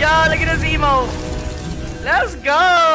Yo, look at this emo. Let's go.